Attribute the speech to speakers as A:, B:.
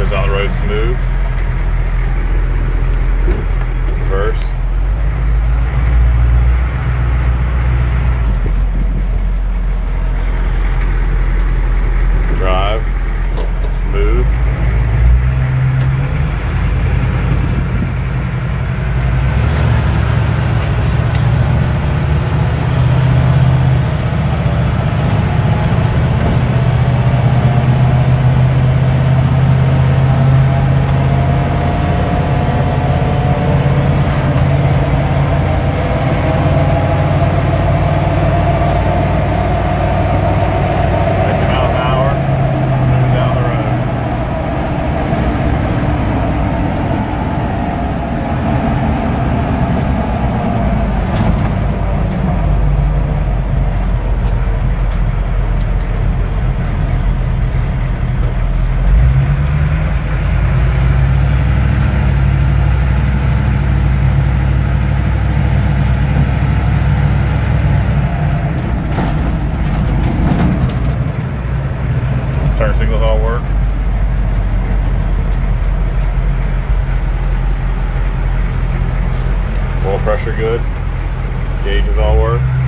A: Goes the road smooth. Reverse. All work. Oil pressure good. Gauges all work.